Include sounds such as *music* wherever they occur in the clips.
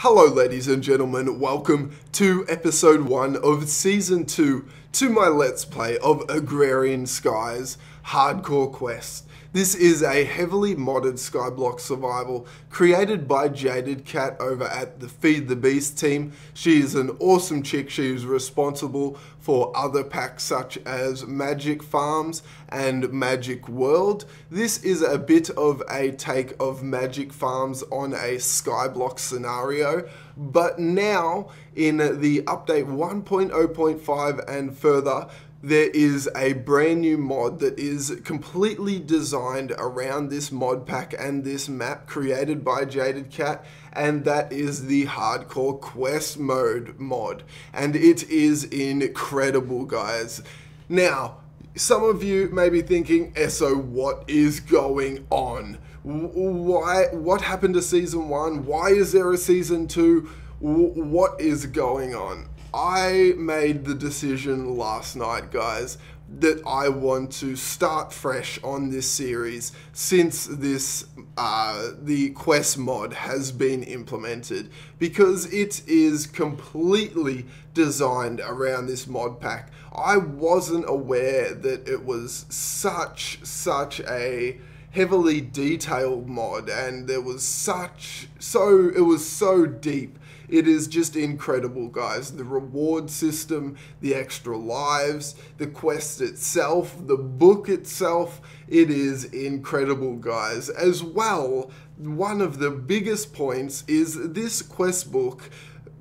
Hello, ladies and gentlemen. Welcome to episode one of season two to my Let's Play of Agrarian Skies Hardcore Quest. This is a heavily modded Skyblock survival created by Jaded Cat over at the Feed the Beast team. She is an awesome chick. She is responsible for other packs such as Magic Farms and Magic World. This is a bit of a take of Magic Farms on a Skyblock scenario, but now in the update 1.0.5 and further, there is a brand new mod that is completely designed around this mod pack and this map created by Jaded Cat and that is the hardcore quest mode mod. And it is incredible guys. Now some of you may be thinking eso what is going on? Why what happened to season one? Why is there a season two? What is going on I made the decision last night, guys, that I want to start fresh on this series since this uh, the quest mod has been implemented because it is completely designed around this mod pack. I wasn't aware that it was such such a heavily detailed mod and there was such so it was so deep it is just incredible, guys. The reward system, the extra lives, the quest itself, the book itself, it is incredible, guys. As well, one of the biggest points is this quest book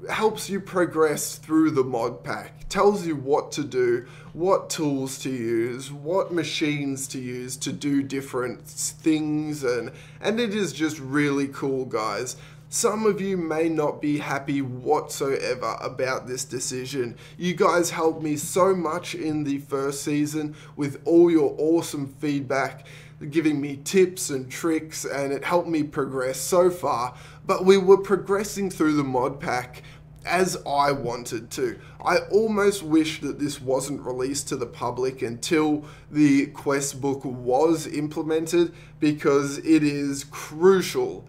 helps you progress through the mod pack, tells you what to do, what tools to use, what machines to use to do different things, and, and it is just really cool, guys. Some of you may not be happy whatsoever about this decision. You guys helped me so much in the first season with all your awesome feedback, giving me tips and tricks, and it helped me progress so far. But we were progressing through the mod pack as I wanted to. I almost wish that this wasn't released to the public until the quest book was implemented because it is crucial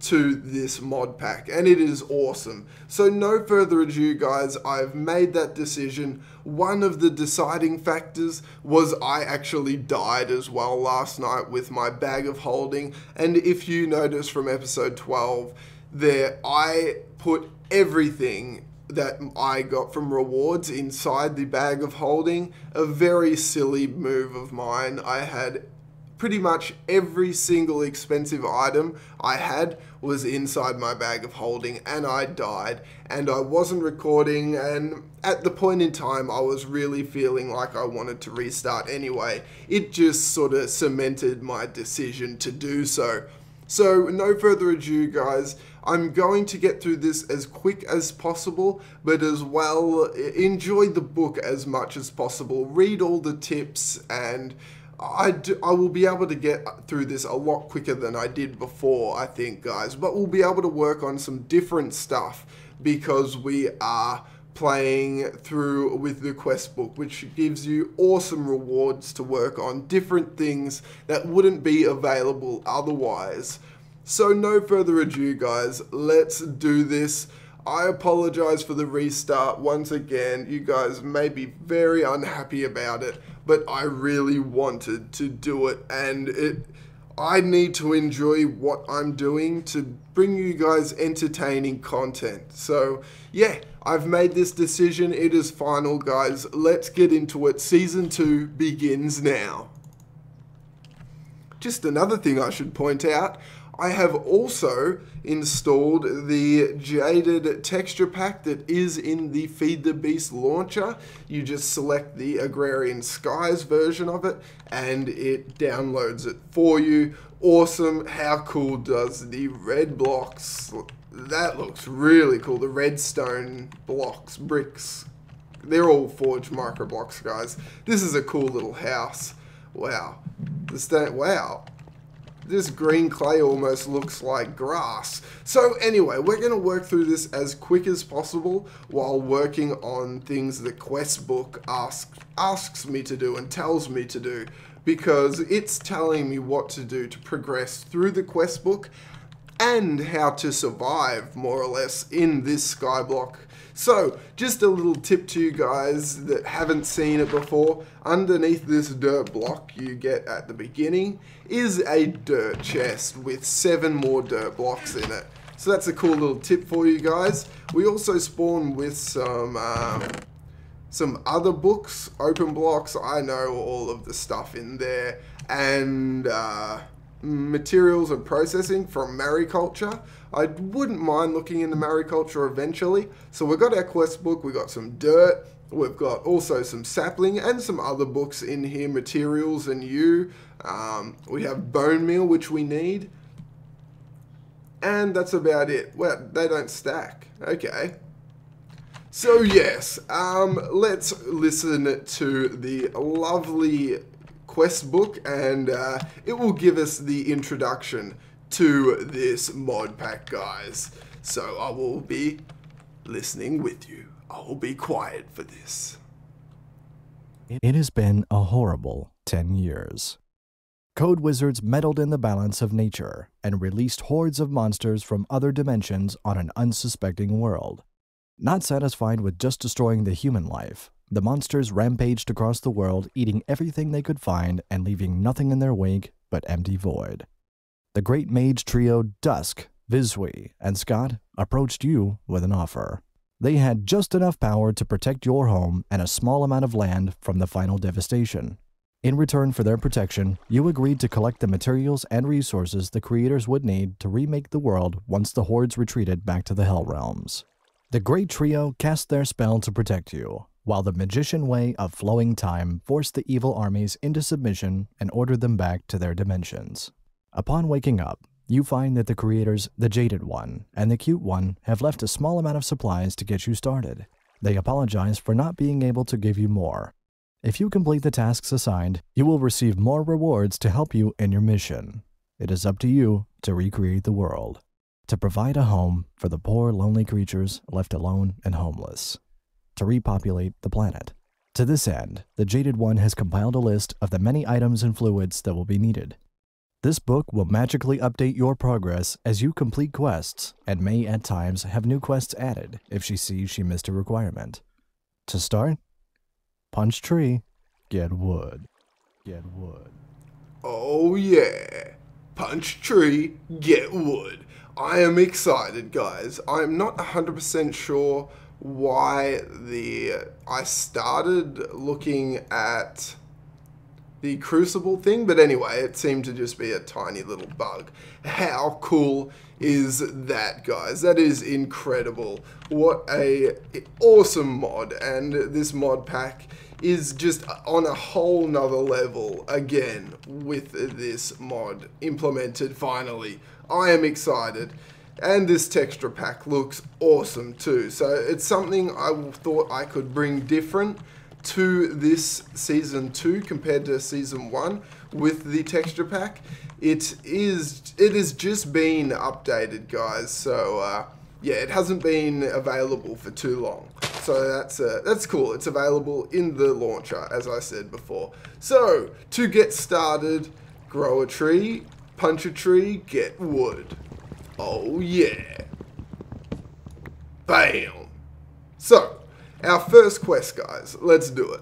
to this mod pack and it is awesome. So no further ado guys, I've made that decision. One of the deciding factors was I actually died as well last night with my bag of holding and if you notice from episode 12 there I put everything that I got from rewards inside the bag of holding. A very silly move of mine. I had pretty much every single expensive item I had was inside my bag of holding and I died and I wasn't recording and at the point in time I was really feeling like I wanted to restart anyway. It just sort of cemented my decision to do so. So no further ado guys, I'm going to get through this as quick as possible, but as well enjoy the book as much as possible. Read all the tips and I, do, I will be able to get through this a lot quicker than I did before, I think, guys. But we'll be able to work on some different stuff because we are playing through with the quest book, which gives you awesome rewards to work on, different things that wouldn't be available otherwise. So no further ado, guys, let's do this. I apologize for the restart once again. You guys may be very unhappy about it, but I really wanted to do it and it I need to enjoy what I'm doing to bring you guys entertaining content. So, yeah, I've made this decision. It is final, guys. Let's get into it. Season 2 begins now. Just another thing I should point out I have also installed the Jaded texture pack that is in the Feed the Beast launcher. You just select the Agrarian Skies version of it and it downloads it for you. Awesome. How cool does the red blocks, that looks really cool. The redstone blocks, bricks, they're all forged micro blocks, guys. This is a cool little house. Wow. The stand, wow this green clay almost looks like grass. So anyway, we're going to work through this as quick as possible while working on things the quest book asks, asks me to do and tells me to do because it's telling me what to do to progress through the quest book and how to survive more or less in this skyblock. So, just a little tip to you guys that haven't seen it before. Underneath this dirt block you get at the beginning is a dirt chest with seven more dirt blocks in it. So that's a cool little tip for you guys. We also spawn with some um, some other books, open blocks. I know all of the stuff in there, and uh, materials and processing from mariculture. I wouldn't mind looking into mariculture eventually. So we've got our quest book, we've got some dirt, we've got also some sapling and some other books in here, materials and you. Um, we have bone meal, which we need. And that's about it. Well, they don't stack. Okay. So yes, um, let's listen to the lovely quest book and uh, it will give us the introduction to this mod pack guys. So I will be listening with you. I will be quiet for this. It has been a horrible 10 years. Code Wizards meddled in the balance of nature and released hordes of monsters from other dimensions on an unsuspecting world. Not satisfied with just destroying the human life, the monsters rampaged across the world, eating everything they could find and leaving nothing in their wake but empty void. The great mage trio Dusk, VSWE, and Scott approached you with an offer. They had just enough power to protect your home and a small amount of land from the final devastation. In return for their protection, you agreed to collect the materials and resources the creators would need to remake the world once the hordes retreated back to the Hell Realms. The Great Trio cast their spell to protect you, while the magician way of flowing time forced the evil armies into submission and ordered them back to their dimensions. Upon waking up, you find that the creators, the Jaded One and the Cute One, have left a small amount of supplies to get you started. They apologize for not being able to give you more. If you complete the tasks assigned, you will receive more rewards to help you in your mission. It is up to you to recreate the world, to provide a home for the poor, lonely creatures left alone and homeless to repopulate the planet. To this end, the Jaded One has compiled a list of the many items and fluids that will be needed. This book will magically update your progress as you complete quests and may at times have new quests added if she sees she missed a requirement. To start, punch tree, get wood. Get wood. Oh yeah. Punch tree, get wood. I am excited, guys. I am not 100% sure why the I started looking at the Crucible thing, but anyway, it seemed to just be a tiny little bug. How cool is that, guys? That is incredible. What a awesome mod, and this mod pack is just on a whole nother level again with this mod implemented finally. I am excited. And this texture pack looks awesome too. So it's something I thought I could bring different to this season 2 compared to season 1 with the texture pack. It is it has just been updated guys so uh, yeah it hasn't been available for too long so that's uh, that's cool it's available in the launcher as I said before so to get started grow a tree punch a tree get wood Oh yeah. Bam. So, our first quest, guys. Let's do it.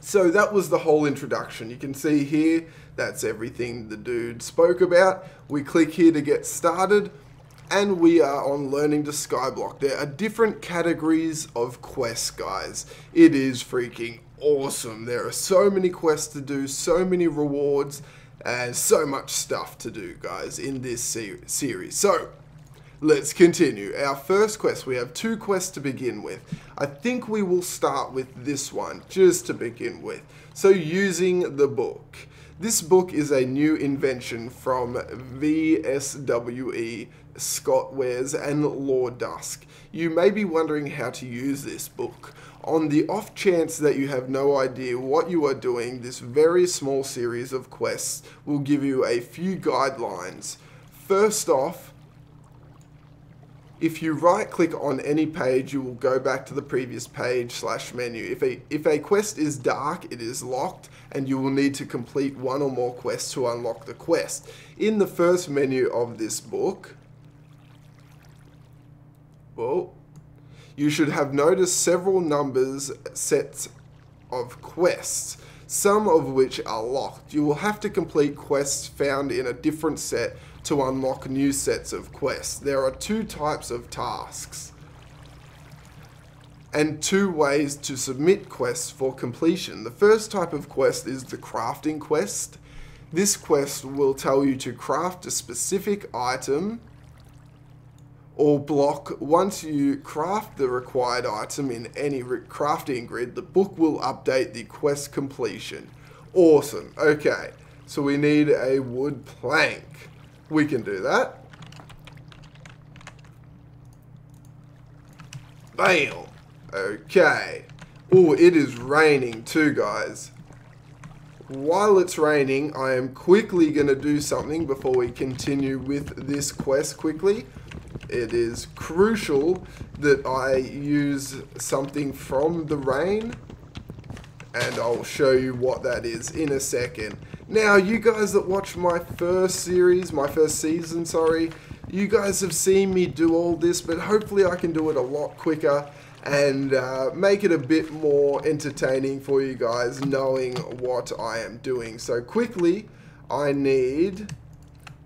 So that was the whole introduction. You can see here, that's everything the dude spoke about. We click here to get started, and we are on Learning to Skyblock. There are different categories of quests, guys. It is freaking awesome. There are so many quests to do, so many rewards, and so much stuff to do, guys, in this ser series. So, let's continue. Our first quest, we have two quests to begin with. I think we will start with this one, just to begin with. So, using the book. This book is a new invention from VSWE, Scott Wares, and Lord Dusk. You may be wondering how to use this book. On the off chance that you have no idea what you are doing, this very small series of quests will give you a few guidelines. First off, if you right click on any page, you will go back to the previous page slash menu. If a, if a quest is dark, it is locked and you will need to complete one or more quests to unlock the quest. In the first menu of this book, well, you should have noticed several numbers sets of quests, some of which are locked. You will have to complete quests found in a different set to unlock new sets of quests. There are two types of tasks and two ways to submit quests for completion. The first type of quest is the crafting quest. This quest will tell you to craft a specific item or block. Once you craft the required item in any crafting grid, the book will update the quest completion. Awesome. Okay, so we need a wood plank. We can do that. Bam. Okay. Oh, it is raining too, guys. While it's raining, I am quickly going to do something before we continue with this quest quickly. It is crucial that I use something from the rain and I'll show you what that is in a second. Now, you guys that watched my first series, my first season, sorry, you guys have seen me do all this, but hopefully I can do it a lot quicker and uh, make it a bit more entertaining for you guys knowing what I am doing. So quickly, I need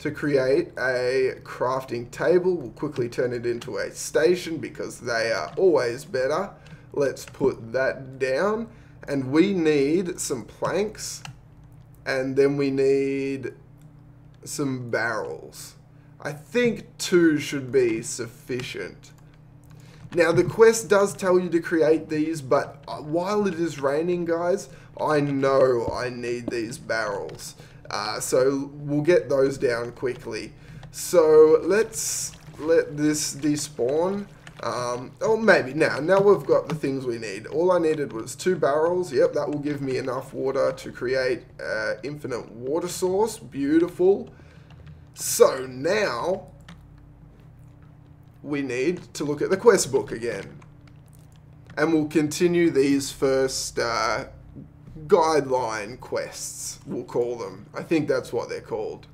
to create a crafting table. We'll quickly turn it into a station because they are always better. Let's put that down and we need some planks and then we need some barrels. I think two should be sufficient. Now the quest does tell you to create these, but uh, while it is raining, guys, I know I need these barrels. Uh, so we'll get those down quickly. So let's let this despawn. Um, oh, maybe now. Now we've got the things we need. All I needed was two barrels. Yep, that will give me enough water to create uh, infinite water source. Beautiful. So now we need to look at the quest book again. And we'll continue these first uh, guideline quests, we'll call them. I think that's what they're called.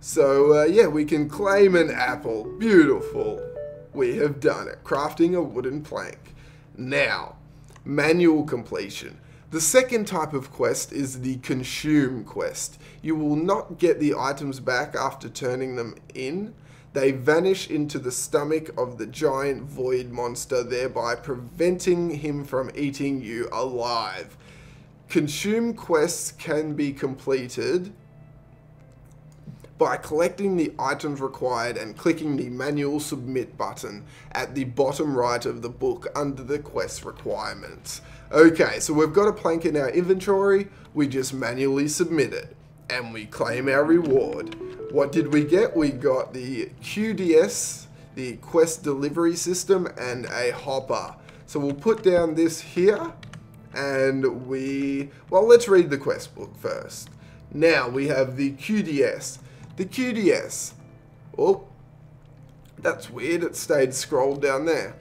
So, uh, yeah, we can claim an apple. Beautiful. We have done it. Crafting a wooden plank. Now, manual completion. The second type of quest is the consume quest. You will not get the items back after turning them in. They vanish into the stomach of the giant void monster, thereby preventing him from eating you alive. Consume quests can be completed by collecting the items required and clicking the manual submit button at the bottom right of the book under the quest requirements. Okay, so we've got a plank in our inventory, we just manually submit it and we claim our reward. What did we get? We got the QDS, the quest delivery system, and a hopper. So we'll put down this here, and we, well, let's read the quest book first. Now we have the QDS. The QDS, oh, that's weird, it stayed scrolled down there.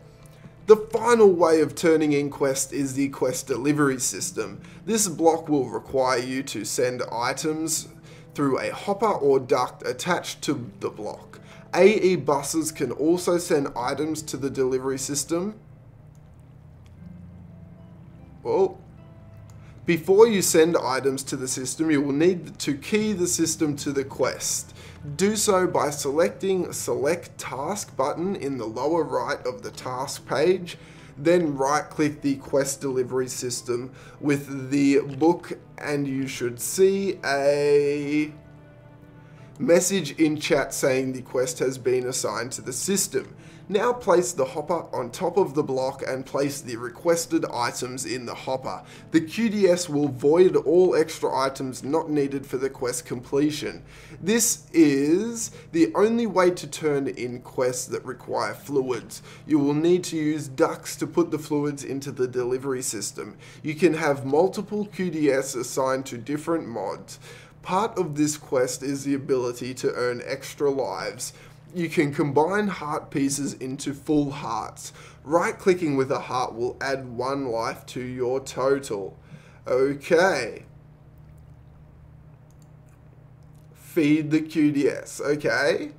The final way of turning in quest is the quest delivery system. This block will require you to send items through a hopper or duct attached to the block. AE buses can also send items to the delivery system. Well, before you send items to the system, you will need to key the system to the quest. Do so by selecting Select Task button in the lower right of the task page then right click the quest delivery system with the book and you should see a message in chat saying the quest has been assigned to the system. Now place the hopper on top of the block and place the requested items in the hopper. The QDS will void all extra items not needed for the quest completion. This is the only way to turn in quests that require fluids. You will need to use ducts to put the fluids into the delivery system. You can have multiple QDS assigned to different mods. Part of this quest is the ability to earn extra lives you can combine heart pieces into full hearts. Right clicking with a heart will add one life to your total. Okay. Feed the QDS. Okay.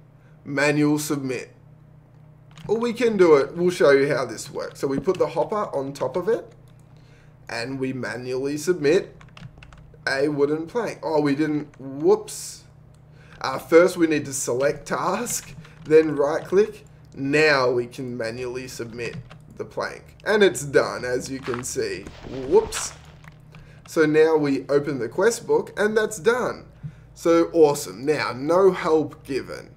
Manual submit. Or we can do it. We'll show you how this works. So we put the hopper on top of it and we manually submit a wooden plank. Oh, we didn't. Whoops. Uh, first, we need to select task, then right click. Now we can manually submit the plank. And it's done, as you can see. Whoops. So now we open the quest book, and that's done. So awesome. Now, no help given.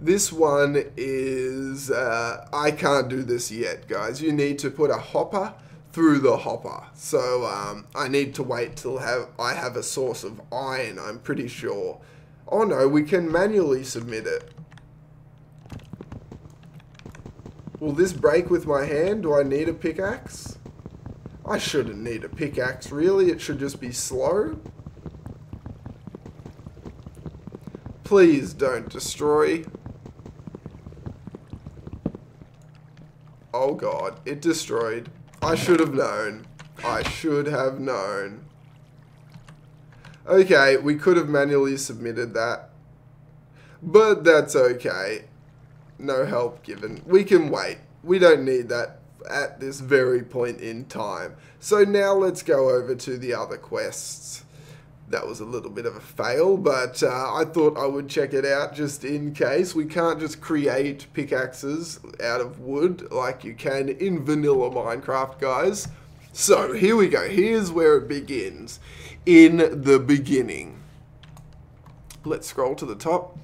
This one is, uh, I can't do this yet, guys. You need to put a hopper through the hopper. So um, I need to wait till have I have a source of iron, I'm pretty sure. Oh no, we can manually submit it. Will this break with my hand? Do I need a pickaxe? I shouldn't need a pickaxe, really. It should just be slow. Please don't destroy. Oh god, it destroyed. I should have known. I should have known. Okay, we could have manually submitted that. But that's okay. No help given. We can wait. We don't need that at this very point in time. So now let's go over to the other quests that was a little bit of a fail, but uh, I thought I would check it out just in case. We can't just create pickaxes out of wood like you can in vanilla Minecraft, guys. So here we go. Here's where it begins. In the beginning. Let's scroll to the top.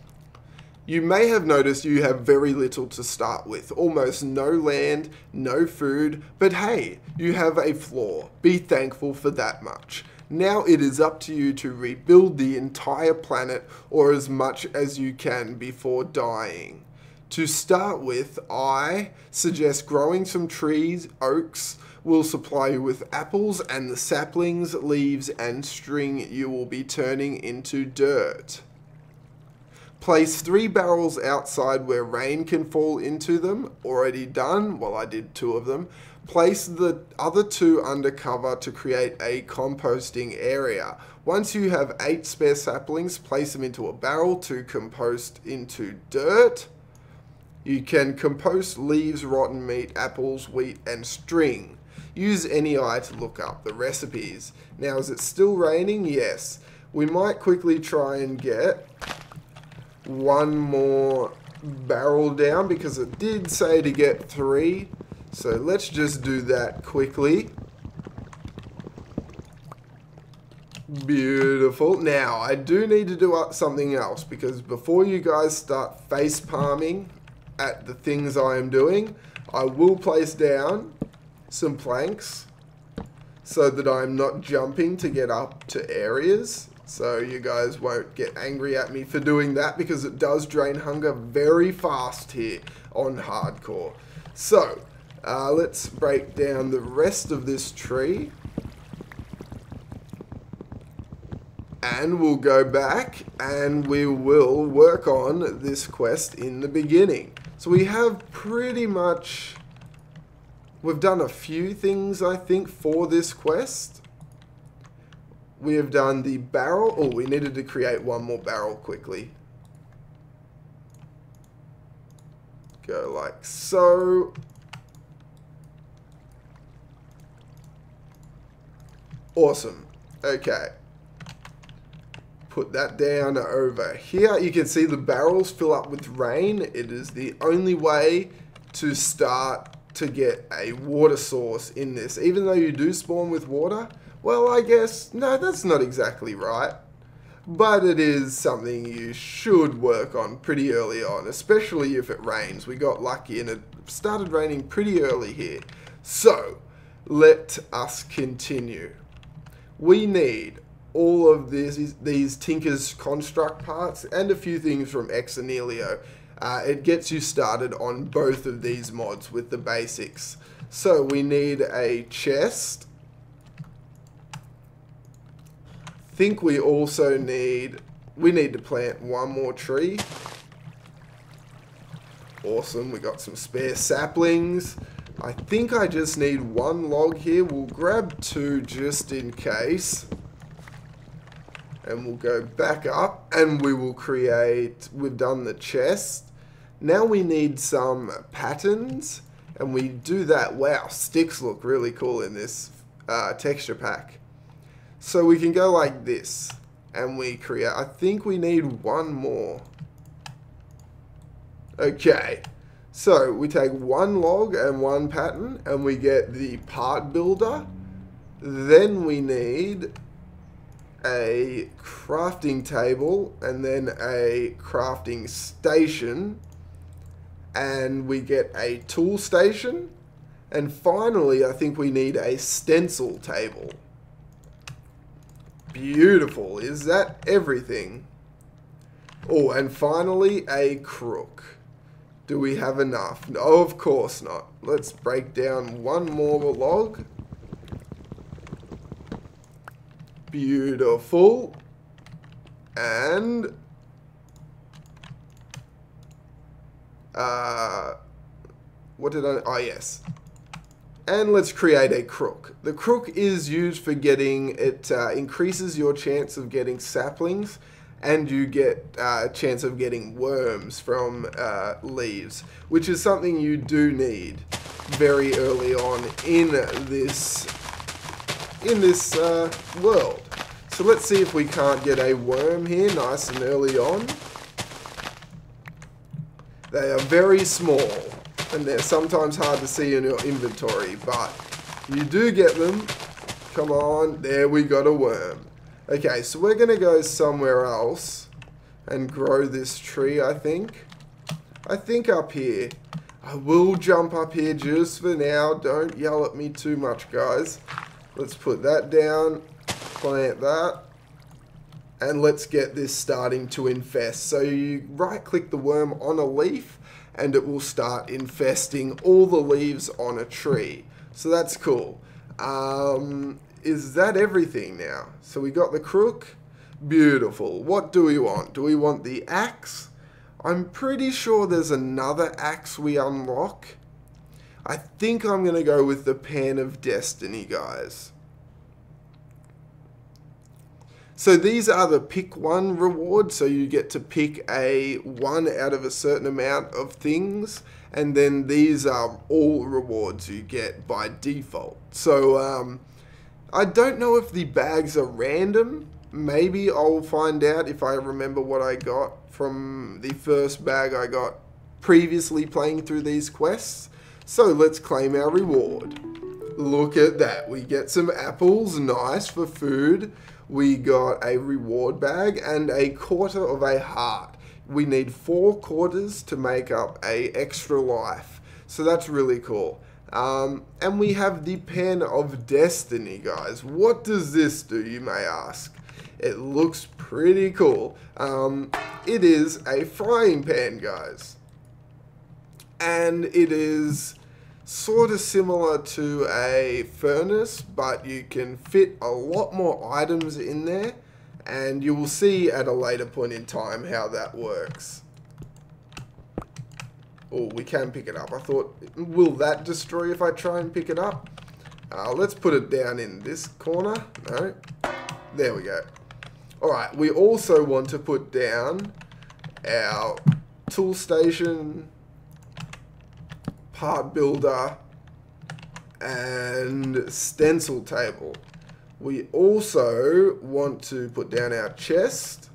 You may have noticed you have very little to start with, almost no land, no food, but hey, you have a floor. Be thankful for that much. Now it is up to you to rebuild the entire planet or as much as you can before dying. To start with, I suggest growing some trees, oaks, will supply you with apples and the saplings, leaves and string you will be turning into dirt. Place three barrels outside where rain can fall into them, already done, well I did two of them, Place the other two under cover to create a composting area. Once you have eight spare saplings, place them into a barrel to compost into dirt. You can compost leaves, rotten meat, apples, wheat, and string. Use NEI to look up the recipes. Now, is it still raining? Yes. We might quickly try and get one more barrel down because it did say to get three. So let's just do that quickly. Beautiful. Now, I do need to do something else because before you guys start face palming at the things I am doing, I will place down some planks so that I'm not jumping to get up to areas. So you guys won't get angry at me for doing that because it does drain hunger very fast here on hardcore. So, uh, let's break down the rest of this tree. And we'll go back and we will work on this quest in the beginning. So we have pretty much... We've done a few things, I think, for this quest. We have done the barrel. Oh, we needed to create one more barrel quickly. Go like so. Awesome. Okay. Put that down over here. You can see the barrels fill up with rain. It is the only way to start to get a water source in this. Even though you do spawn with water, well, I guess, no, that's not exactly right. But it is something you should work on pretty early on, especially if it rains. We got lucky and it started raining pretty early here. So, let us continue we need all of these these Tinker's construct parts and a few things from Ex Nihilo. Uh, it gets you started on both of these mods with the basics. So we need a chest. think we also need, we need to plant one more tree. Awesome, we got some spare saplings. I think I just need one log here. We'll grab two just in case. And we'll go back up and we will create, we've done the chest. Now we need some patterns and we do that. Wow, sticks look really cool in this uh, texture pack. So we can go like this and we create, I think we need one more. Okay, so we take one log and one pattern and we get the part builder. Then we need a crafting table and then a crafting station. And we get a tool station. And finally, I think we need a stencil table. Beautiful. Is that everything? Oh, and finally, a crook. Do we have enough? No, of course not. Let's break down one more log. Beautiful. And... Uh, what did I... Oh, yes. And let's create a crook. The crook is used for getting... It uh, increases your chance of getting saplings and you get uh, a chance of getting worms from uh, leaves, which is something you do need very early on in this in this uh, world. So let's see if we can't get a worm here nice and early on. They are very small and they're sometimes hard to see in your inventory, but you do get them. Come on, there we got a worm. Okay, so we're going to go somewhere else and grow this tree, I think. I think up here. I will jump up here just for now. Don't yell at me too much, guys. Let's put that down, plant that, and let's get this starting to infest. So you right-click the worm on a leaf, and it will start infesting all the leaves on a tree. So that's cool. Um, is that everything now? So we got the crook. Beautiful. What do we want? Do we want the axe? I'm pretty sure there's another axe we unlock. I think I'm going to go with the Pan of Destiny, guys. So these are the pick one rewards. So you get to pick a one out of a certain amount of things. And then these are all rewards you get by default. So um, I don't know if the bags are random. Maybe I'll find out if I remember what I got from the first bag I got previously playing through these quests. So let's claim our reward. Look at that. We get some apples, nice for food. We got a reward bag and a quarter of a heart. We need four quarters to make up a extra life. So that's really cool. Um, and we have the Pen of Destiny, guys. What does this do, you may ask? It looks pretty cool. Um, it is a frying pan, guys. And it is sort of similar to a furnace, but you can fit a lot more items in there. And you will see at a later point in time how that works. Oh, we can pick it up. I thought, will that destroy if I try and pick it up? Uh, let's put it down in this corner. No. There we go. Alright, we also want to put down our tool station, part builder, and stencil table. We also want to put down our chest.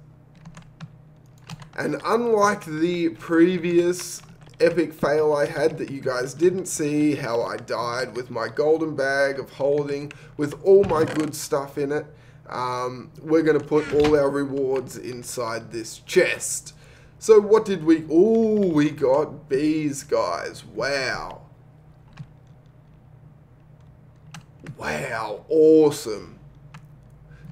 And unlike the previous epic fail I had that you guys didn't see, how I died with my golden bag of holding with all my good stuff in it. Um, we're going to put all our rewards inside this chest. So what did we... Oh, we got bees, guys. Wow. Wow, awesome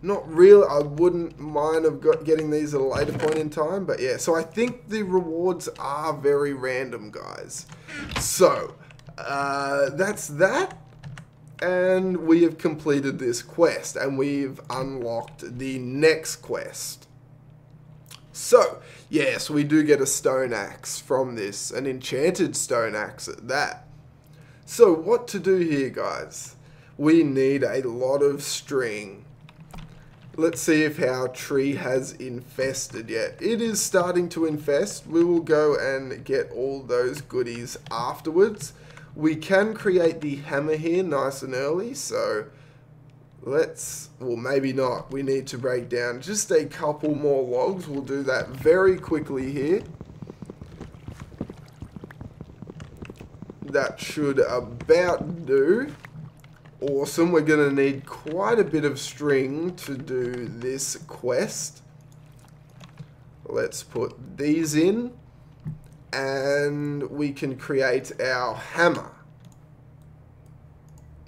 not real. I wouldn't mind of got, getting these at a later point in time, but yeah. So I think the rewards are very random, guys. So uh, that's that, and we have completed this quest, and we've unlocked the next quest. So, yes, we do get a stone axe from this, an enchanted stone axe at that. So, what to do here, guys? We need a lot of string. Let's see if our tree has infested yet. It is starting to infest. We will go and get all those goodies afterwards. We can create the hammer here nice and early, so let's, well maybe not. We need to break down just a couple more logs. We'll do that very quickly here. That should about do. Awesome, we're going to need quite a bit of string to do this quest. Let's put these in and we can create our hammer.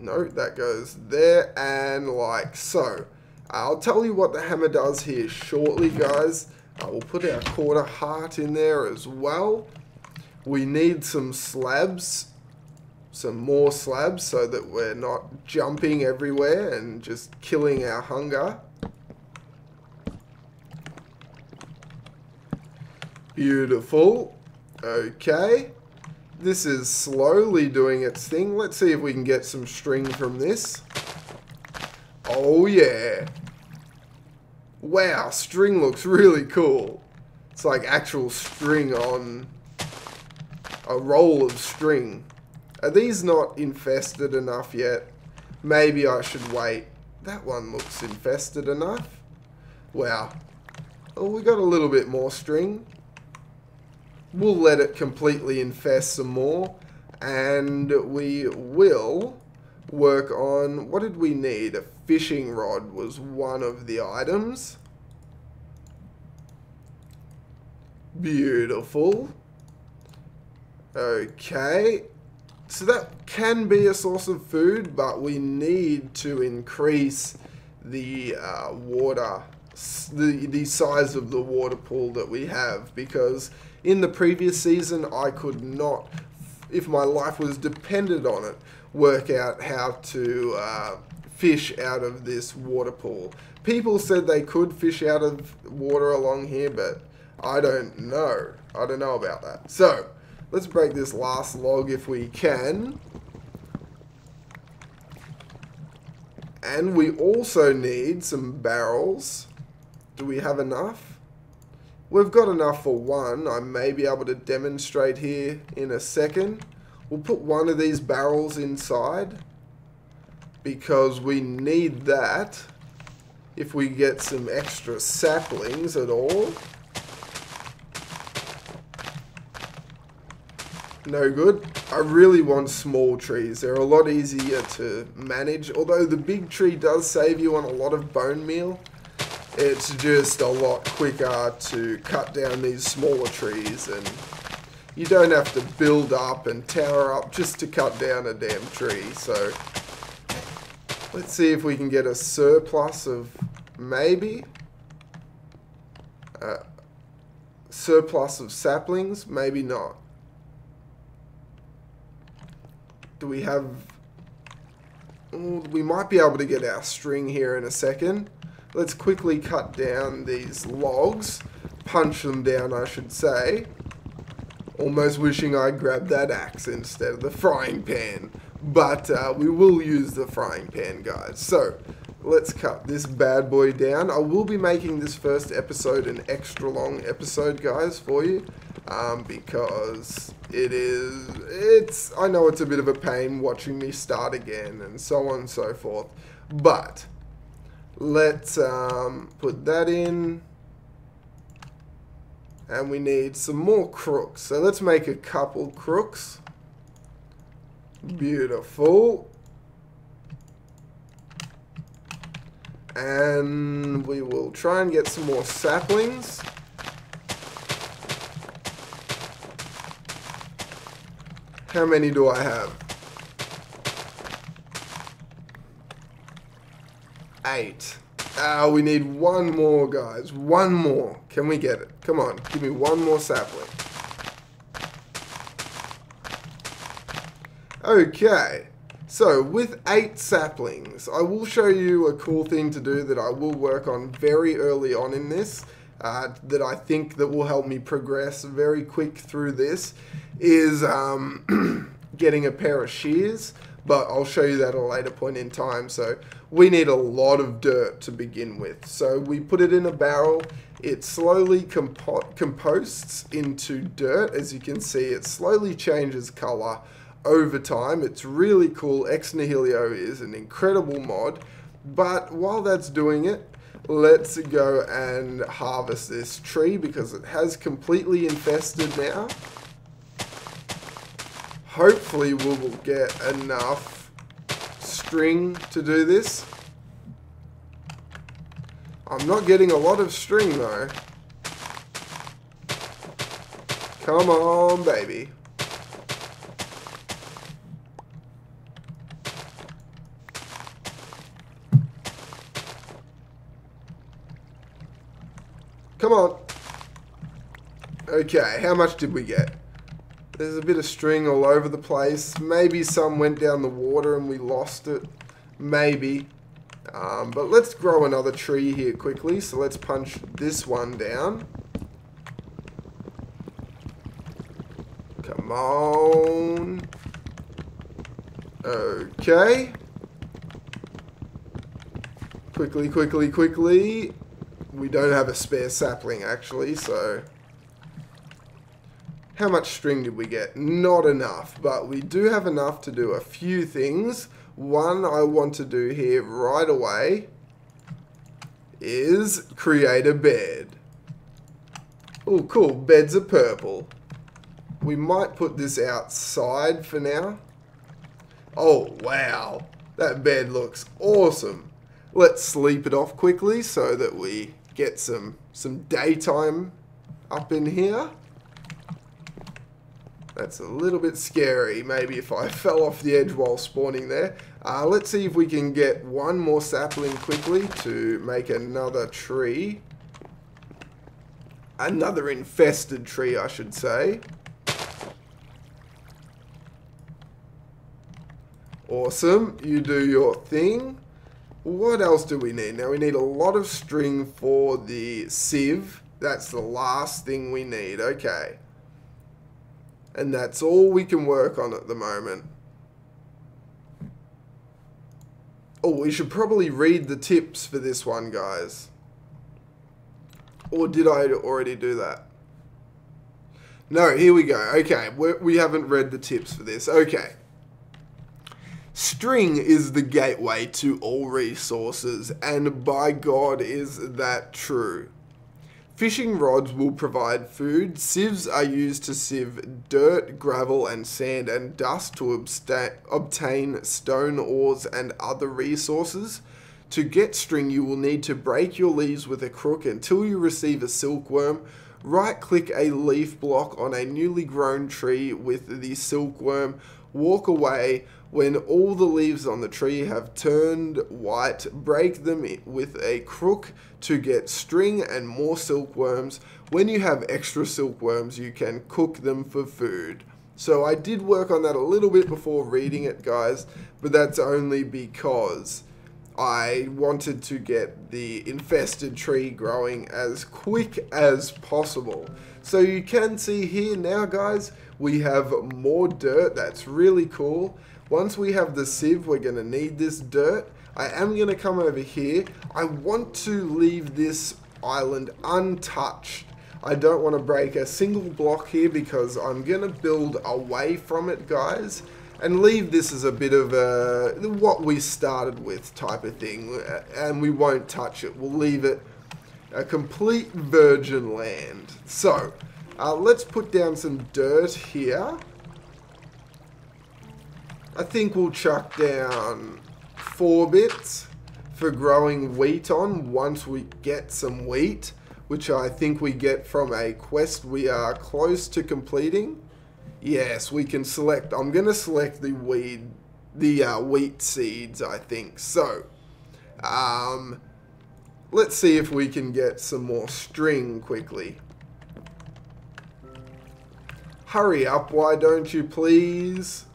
No, that goes there and like so. I'll tell you what the hammer does here shortly, guys. I will put our quarter heart in there as well. We need some slabs, some more slabs so that we're not jumping everywhere and just killing our hunger. Beautiful. Okay. This is slowly doing its thing. Let's see if we can get some string from this. Oh yeah. Wow, string looks really cool. It's like actual string on a roll of string. Are these not infested enough yet? Maybe I should wait. That one looks infested enough. Wow. Oh, we got a little bit more string. We'll let it completely infest some more. And we will work on... What did we need? A fishing rod was one of the items. Beautiful. Okay. So that can be a source of food, but we need to increase the uh, water, the, the size of the water pool that we have because in the previous season, I could not, if my life was dependent on it, work out how to uh, fish out of this water pool. People said they could fish out of water along here, but I don't know. I don't know about that. So, let's break this last log if we can. And we also need some barrels. Do we have enough? We've got enough for one. I may be able to demonstrate here in a second. We'll put one of these barrels inside because we need that if we get some extra saplings at all. No good. I really want small trees. They're a lot easier to manage, although the big tree does save you on a lot of bone meal it's just a lot quicker to cut down these smaller trees and you don't have to build up and tower up just to cut down a damn tree. So let's see if we can get a surplus of maybe uh, surplus of saplings, maybe not. Do we have... we might be able to get our string here in a second. Let's quickly cut down these logs. Punch them down, I should say. Almost wishing I grabbed that axe instead of the frying pan. But uh, we will use the frying pan, guys. So, let's cut this bad boy down. I will be making this first episode an extra long episode, guys, for you. Um, because it is, it's, I know it's a bit of a pain watching me start again and so on and so forth. But, Let's um, put that in. And we need some more crooks. So let's make a couple crooks. Beautiful. And we will try and get some more saplings. How many do I have? Eight. Ah, we need one more, guys. One more. Can we get it? Come on. Give me one more sapling. Okay. So, with eight saplings, I will show you a cool thing to do that I will work on very early on in this. uh, that I think that will help me progress very quick through this is um, *clears throat* getting a pair of shears, but I'll show you that at a later point in time. So we need a lot of dirt to begin with. So we put it in a barrel. It slowly compo composts into dirt. As you can see, it slowly changes color over time. It's really cool. Ex Nihilo is an incredible mod. But while that's doing it, let's go and harvest this tree because it has completely infested now. Hopefully we will get enough string to do this. I'm not getting a lot of string though. Come on, baby. Come on. Okay, how much did we get? There's a bit of string all over the place. Maybe some went down the water and we lost it. Maybe. Um, but let's grow another tree here quickly. So let's punch this one down. Come on. Okay. Quickly, quickly, quickly. We don't have a spare sapling actually, so... How much string did we get? Not enough, but we do have enough to do a few things. One I want to do here right away is create a bed. Oh, cool. Beds are purple. We might put this outside for now. Oh, wow. That bed looks awesome. Let's sleep it off quickly so that we get some some daytime up in here. That's a little bit scary, maybe if I *laughs* fell off the edge while spawning there. Uh, let's see if we can get one more sapling quickly to make another tree. Another infested tree, I should say. Awesome, you do your thing. What else do we need? Now we need a lot of string for the sieve. That's the last thing we need. Okay. And that's all we can work on at the moment. Oh, we should probably read the tips for this one, guys. Or did I already do that? No, here we go. Okay, We're, we have not read the tips for this. Okay. String is the gateway to all resources, and by God is that true. Fishing rods will provide food. Sieves are used to sieve dirt, gravel, and sand and dust to obtain stone ores and other resources. To get string, you will need to break your leaves with a crook until you receive a silkworm. Right click a leaf block on a newly grown tree with the silkworm. Walk away when all the leaves on the tree have turned white, break them with a crook to get string and more silkworms. When you have extra silkworms, you can cook them for food. So I did work on that a little bit before reading it, guys, but that's only because I wanted to get the infested tree growing as quick as possible. So you can see here now, guys, we have more dirt. That's really cool. Once we have the sieve, we're going to need this dirt. I am going to come over here. I want to leave this island untouched. I don't want to break a single block here because I'm going to build away from it, guys. And leave this as a bit of a, what we started with type of thing. And we won't touch it. We'll leave it a complete virgin land. So, uh, let's put down some dirt here. I think we'll chuck down four bits for growing wheat on once we get some wheat, which I think we get from a quest we are close to completing. Yes, we can select. I'm going to select the weed, the uh, wheat seeds, I think. So, um, let's see if we can get some more string quickly. Hurry up, why don't you please?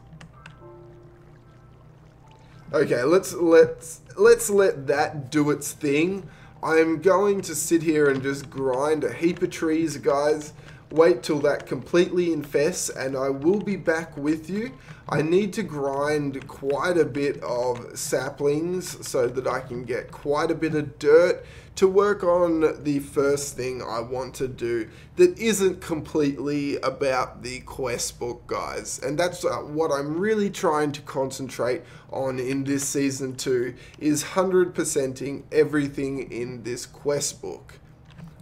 Okay, let's let's let's let that do its thing. I'm going to sit here and just grind a heap of trees, guys. Wait till that completely infests and I will be back with you. I need to grind quite a bit of saplings so that I can get quite a bit of dirt to work on the first thing I want to do that isn't completely about the quest book, guys. And that's uh, what I'm really trying to concentrate on in this season 2 is 100%ing everything in this quest book.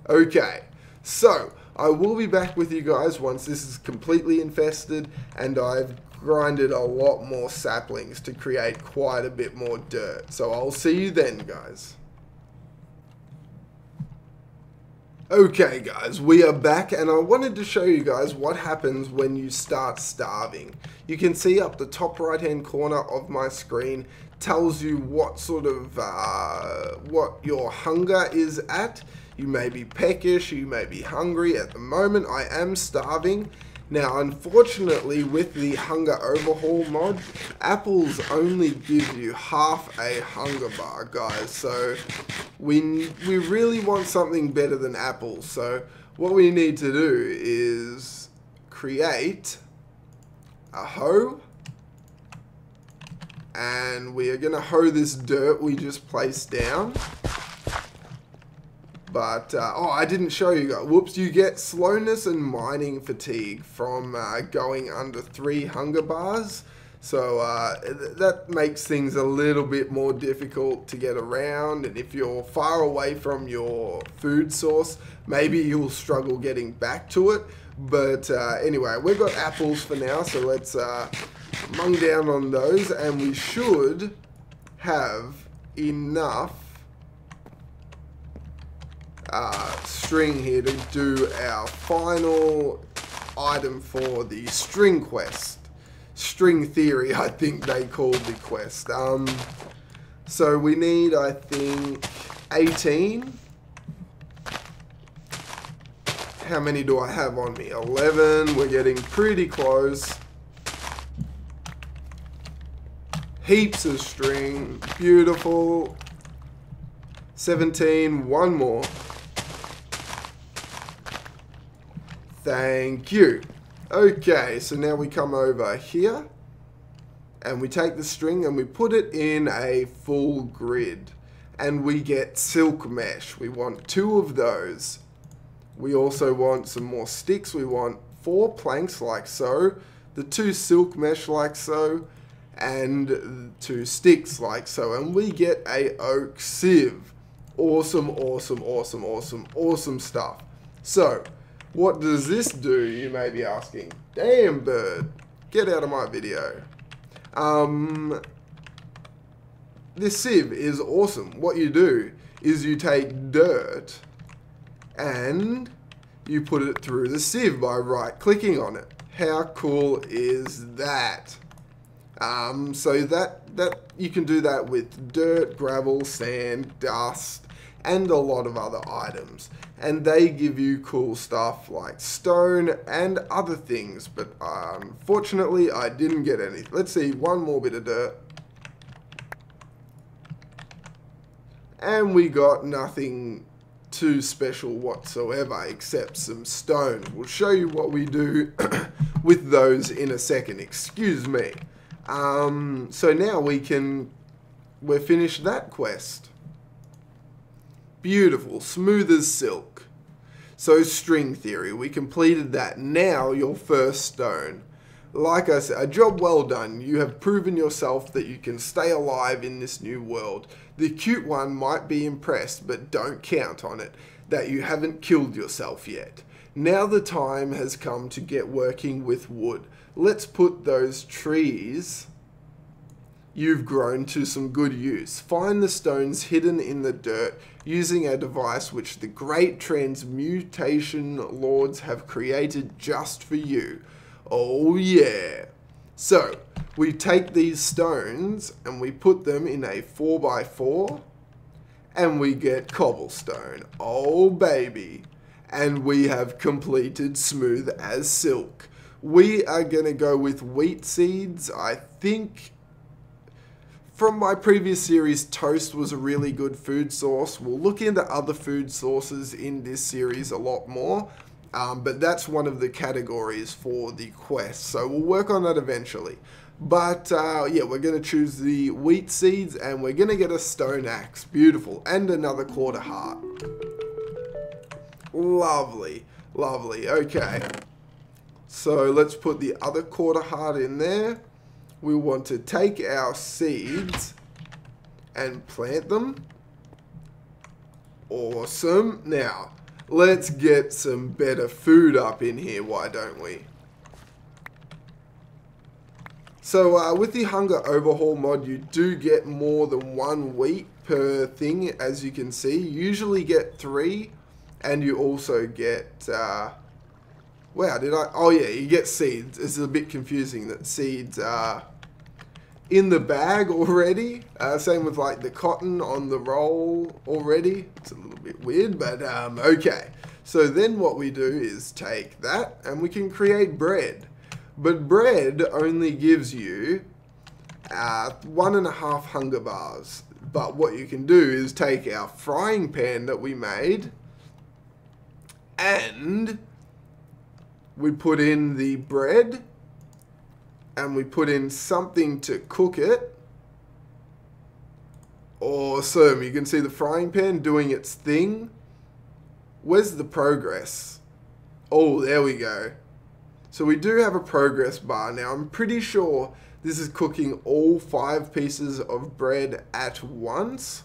Okay, so I will be back with you guys once this is completely infested and I've grinded a lot more saplings to create quite a bit more dirt. So I'll see you then, guys. Okay guys, we are back and I wanted to show you guys what happens when you start starving. You can see up the top right hand corner of my screen tells you what sort of, uh, what your hunger is at. You may be peckish, you may be hungry. At the moment I am starving now, unfortunately, with the Hunger Overhaul mod, apples only give you half a hunger bar, guys. So, we, we really want something better than apples. So, what we need to do is create a hoe. And we are going to hoe this dirt we just placed down. But, uh, oh, I didn't show you. Whoops, you get slowness and mining fatigue from uh, going under three hunger bars. So uh, th that makes things a little bit more difficult to get around. And if you're far away from your food source, maybe you'll struggle getting back to it. But uh, anyway, we've got apples for now, so let's uh, mung down on those. And we should have enough uh, string here to do our final item for the string quest. String theory, *laughs* I think they called the quest. Um, so we need, I think, 18. How many do I have on me? 11. We're getting pretty close. Heaps of string. Beautiful. 17. One more. Thank you. Okay, so now we come over here and we take the string and we put it in a full grid and we get silk mesh. We want two of those. We also want some more sticks. We want four planks like so, the two silk mesh like so, and two sticks like so. And we get a oak sieve. Awesome, awesome, awesome, awesome, awesome stuff. So, what does this do, you may be asking? Damn, bird. Get out of my video. Um, this sieve is awesome. What you do is you take dirt and you put it through the sieve by right clicking on it. How cool is that? Um, so that, that you can do that with dirt, gravel, sand, dust, and a lot of other items. And they give you cool stuff like stone and other things, but unfortunately I didn't get any. Let's see, one more bit of dirt. And we got nothing too special whatsoever except some stone. We'll show you what we do *coughs* with those in a second. Excuse me. Um, so now we can, we're finished that quest. Beautiful, smooth as silk. So string theory, we completed that. Now your first stone. Like I said, a job well done. You have proven yourself that you can stay alive in this new world. The cute one might be impressed, but don't count on it that you haven't killed yourself yet. Now the time has come to get working with wood. Let's put those trees you've grown to some good use. Find the stones hidden in the dirt using a device which the great transmutation lords have created just for you. Oh yeah. So, we take these stones and we put them in a 4x4 and we get cobblestone. Oh baby. And we have completed smooth as silk. We are going to go with wheat seeds. I think from my previous series, toast was a really good food source. We'll look into other food sources in this series a lot more, um, but that's one of the categories for the quest. So we'll work on that eventually. But uh, yeah, we're going to choose the wheat seeds and we're going to get a stone axe. Beautiful. And another quarter heart. Lovely. Lovely. Okay. So let's put the other quarter heart in there. We want to take our seeds and plant them. Awesome. Now, let's get some better food up in here, why don't we? So uh, with the Hunger Overhaul mod, you do get more than one wheat per thing, as you can see. You usually get three, and you also get... Uh, wow, did I... Oh yeah, you get seeds. It's a bit confusing that seeds are in the bag already. Uh, same with like the cotton on the roll already. It's a little bit weird, but um, okay. So then what we do is take that, and we can create bread. But bread only gives you uh, one and a half hunger bars. But what you can do is take our frying pan that we made and we put in the bread and we put in something to cook it. Awesome. You can see the frying pan doing its thing. Where's the progress? Oh, there we go. So we do have a progress bar now. I'm pretty sure this is cooking all five pieces of bread at once.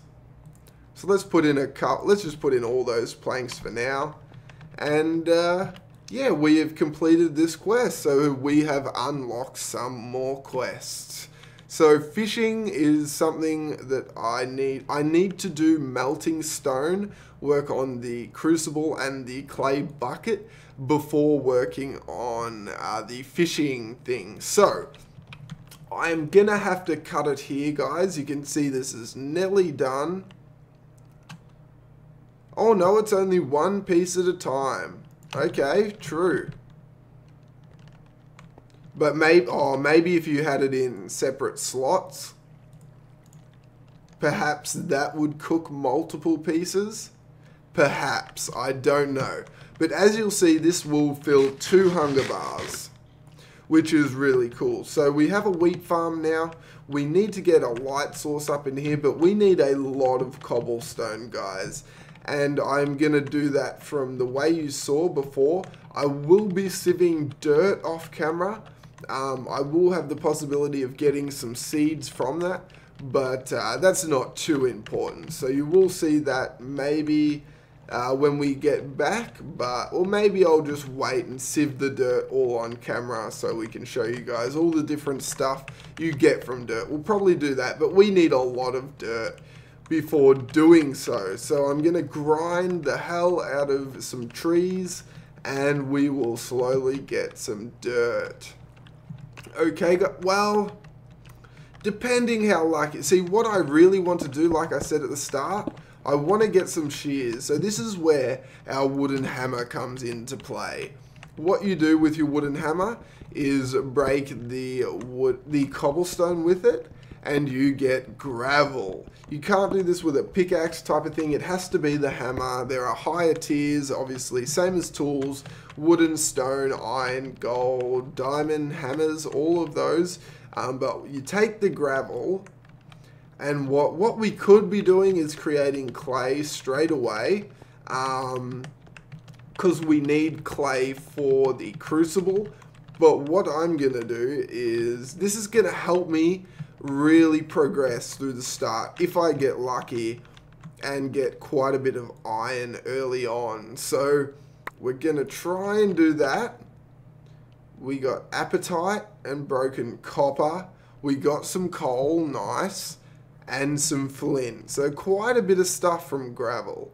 So let's put in a cup. Let's just put in all those planks for now. And uh, yeah, we have completed this quest. So we have unlocked some more quests. So fishing is something that I need. I need to do melting stone, work on the crucible and the clay bucket before working on uh, the fishing thing. So, I'm gonna have to cut it here, guys. You can see this is nearly done. Oh no, it's only one piece at a time. Okay, true. But maybe, oh, maybe if you had it in separate slots, perhaps that would cook multiple pieces. Perhaps, I don't know. But as you'll see, this will fill two hunger bars, which is really cool. So we have a wheat farm now. We need to get a light source up in here, but we need a lot of cobblestone, guys. And I'm going to do that from the way you saw before. I will be sieving dirt off camera. Um, I will have the possibility of getting some seeds from that, but uh, that's not too important. So you will see that maybe uh, when we get back, but or maybe I'll just wait and sieve the dirt all on camera so we can show you guys all the different stuff you get from dirt. We'll probably do that, but we need a lot of dirt before doing so. So I'm going to grind the hell out of some trees and we will slowly get some dirt. Okay, well, depending how lucky. See, what I really want to do, like I said at the start, I want to get some shears. So this is where our wooden hammer comes into play. What you do with your wooden hammer is break the wood, the cobblestone with it and you get gravel. You can't do this with a pickaxe type of thing. It has to be the hammer. There are higher tiers, obviously, same as tools, wooden, stone, iron, gold, diamond, hammers, all of those. Um, but you take the gravel and what, what we could be doing is creating clay straight away. Because um, we need clay for the crucible. But what I'm going to do is, this is going to help me really progress through the start if I get lucky and get quite a bit of iron early on. So we're going to try and do that. We got apatite and broken copper. We got some coal, nice and some flint. So quite a bit of stuff from gravel.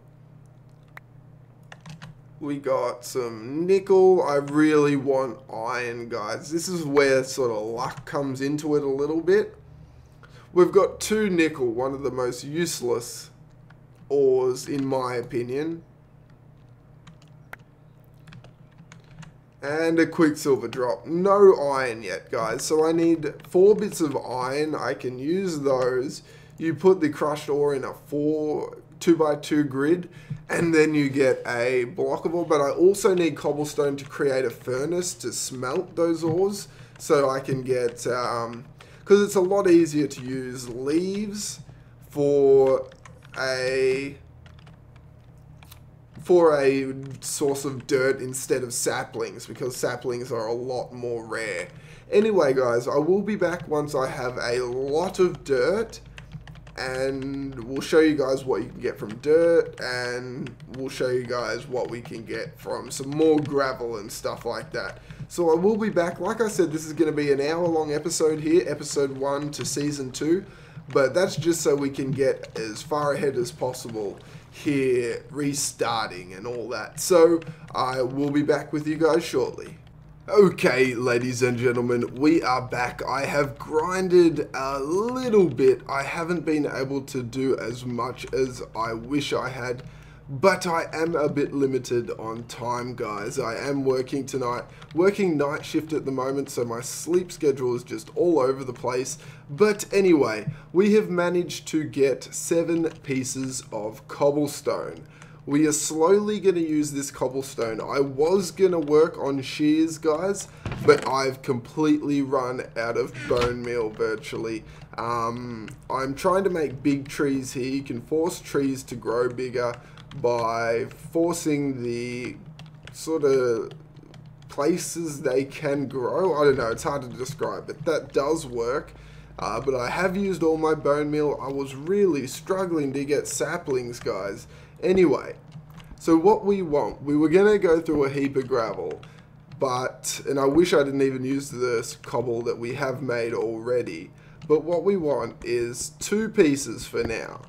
We got some nickel. I really want iron, guys. This is where sort of luck comes into it a little bit. We've got two nickel, one of the most useless ores in my opinion. And a quicksilver drop. No iron yet, guys. So I need four bits of iron. I can use those. You put the crushed ore in a four, two by two grid, and then you get a block of ore. But I also need cobblestone to create a furnace to smelt those ores. So I can get, um, because it's a lot easier to use leaves for a for a source of dirt instead of saplings because saplings are a lot more rare. Anyway, guys, I will be back once I have a lot of dirt and we'll show you guys what you can get from dirt and we'll show you guys what we can get from some more gravel and stuff like that. So I will be back. Like I said, this is going to be an hour long episode here, episode 1 to season 2. But that's just so we can get as far ahead as possible here, restarting and all that. So I will be back with you guys shortly. Okay, ladies and gentlemen, we are back. I have grinded a little bit. I haven't been able to do as much as I wish I had but I am a bit limited on time, guys. I am working tonight, working night shift at the moment, so my sleep schedule is just all over the place. But anyway, we have managed to get seven pieces of cobblestone. We are slowly going to use this cobblestone. I was going to work on shears, guys, but I've completely run out of bone meal virtually. Um, I'm trying to make big trees here. You can force trees to grow bigger by forcing the sort of places they can grow. I don't know, it's hard to describe, but that does work. Uh, but I have used all my bone meal. I was really struggling to get saplings, guys. Anyway, so what we want, we were going to go through a heap of gravel, but, and I wish I didn't even use this cobble that we have made already, but what we want is two pieces for now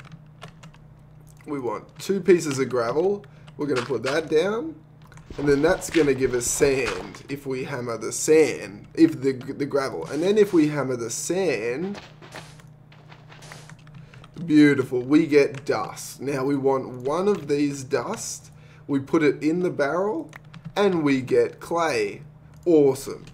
we want two pieces of gravel. We're going to put that down. And then that's going to give us sand if we hammer the sand, if the, the gravel. And then if we hammer the sand, beautiful, we get dust. Now we want one of these dust. We put it in the barrel and we get clay. Awesome.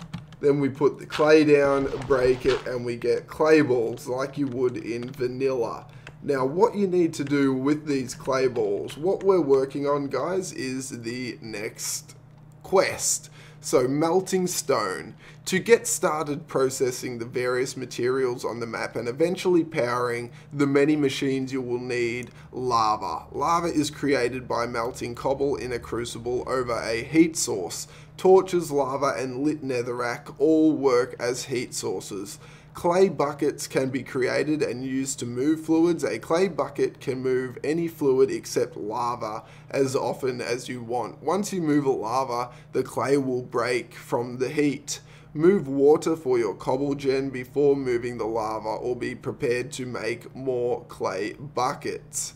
Then we put the clay down, break it, and we get clay balls like you would in vanilla. Now, what you need to do with these clay balls, what we're working on, guys, is the next quest. So, melting stone. To get started processing the various materials on the map and eventually powering the many machines you will need lava. Lava is created by melting cobble in a crucible over a heat source. Torches, lava, and lit netherrack all work as heat sources. Clay buckets can be created and used to move fluids. A clay bucket can move any fluid except lava as often as you want. Once you move a lava, the clay will break from the heat. Move water for your cobble gen before moving the lava or be prepared to make more clay buckets.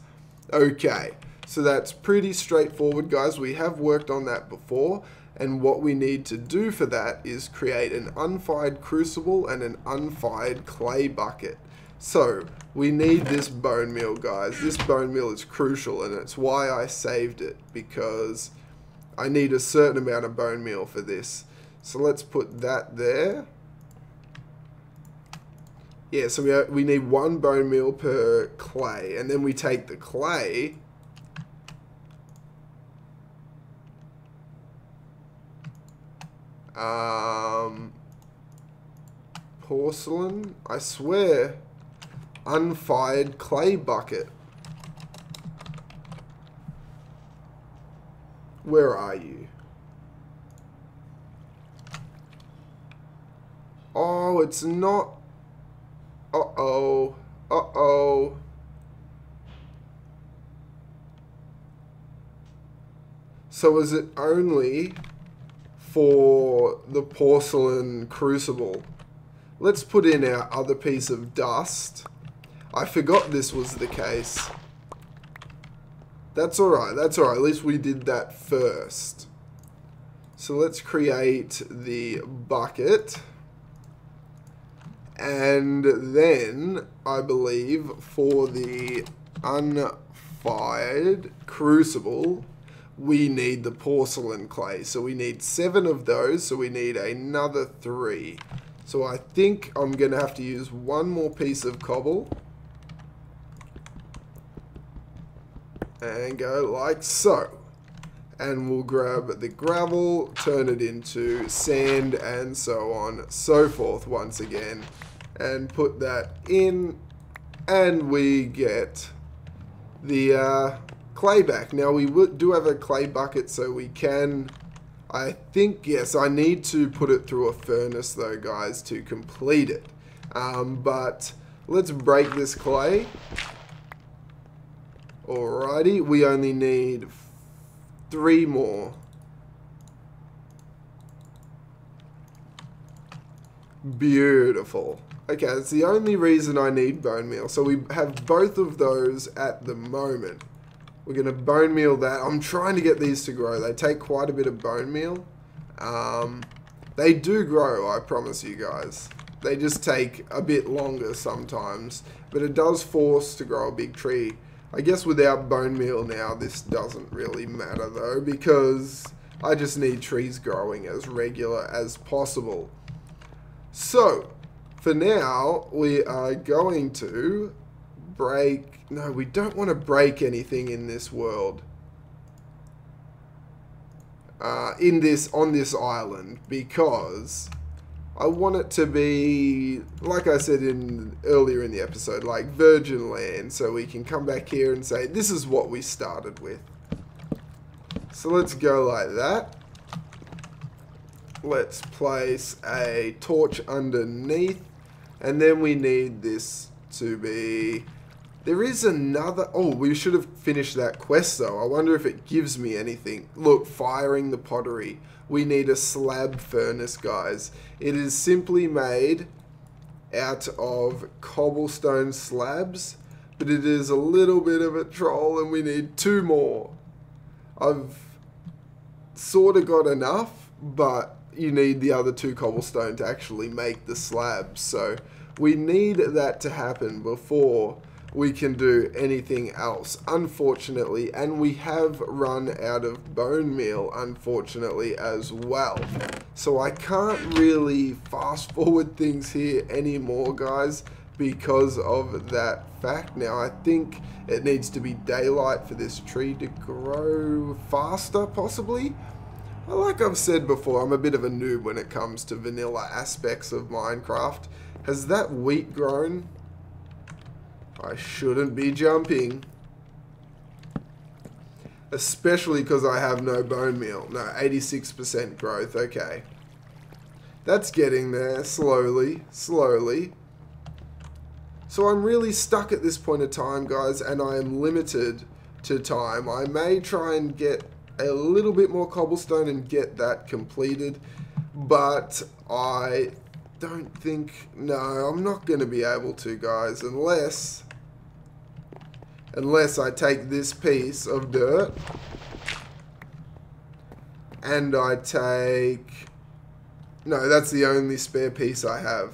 Okay, so that's pretty straightforward guys. We have worked on that before. And what we need to do for that is create an unfired crucible and an unfired clay bucket. So, we need this bone meal, guys. This bone meal is crucial, and it's why I saved it, because I need a certain amount of bone meal for this. So let's put that there. Yeah, so we, uh, we need one bone meal per clay, and then we take the clay Um, porcelain. I swear. Unfired clay bucket. Where are you? Oh, it's not. Uh-oh. Uh-oh. So is it only for the porcelain crucible. Let's put in our other piece of dust. I forgot this was the case. That's alright, that's alright. At least we did that first. So let's create the bucket. And then, I believe, for the unfired crucible, we need the porcelain clay. So we need seven of those, so we need another three. So I think I'm going to have to use one more piece of cobble. And go like so. And we'll grab the gravel, turn it into sand, and so on, so forth once again. And put that in, and we get the uh, clay back. Now we do have a clay bucket so we can, I think, yes, I need to put it through a furnace though guys to complete it. Um, but let's break this clay. Alrighty, we only need three more. Beautiful. Okay, that's the only reason I need bone meal. So we have both of those at the moment. We're going to bone meal that. I'm trying to get these to grow. They take quite a bit of bone meal. Um, they do grow, I promise you guys. They just take a bit longer sometimes. But it does force to grow a big tree. I guess without bone meal now, this doesn't really matter though. Because I just need trees growing as regular as possible. So, for now, we are going to break no, we don't want to break anything in this world. Uh, in this, on this island, because I want it to be, like I said in earlier in the episode, like virgin land, so we can come back here and say, this is what we started with. So let's go like that. Let's place a torch underneath, and then we need this to be there is another... Oh, we should have finished that quest, though. I wonder if it gives me anything. Look, firing the pottery. We need a slab furnace, guys. It is simply made out of cobblestone slabs, but it is a little bit of a troll, and we need two more. I've sort of got enough, but you need the other two cobblestone to actually make the slabs. So we need that to happen before we can do anything else, unfortunately, and we have run out of bone meal, unfortunately, as well. So I can't really fast forward things here anymore, guys, because of that fact. Now, I think it needs to be daylight for this tree to grow faster, possibly. Like I've said before, I'm a bit of a noob when it comes to vanilla aspects of Minecraft. Has that wheat grown? I shouldn't be jumping. Especially because I have no bone meal. No, 86% growth. Okay. That's getting there. Slowly. Slowly. So I'm really stuck at this point of time, guys, and I am limited to time. I may try and get a little bit more cobblestone and get that completed, but I don't think... No, I'm not going to be able to, guys, unless unless I take this piece of dirt and I take... No, that's the only spare piece I have.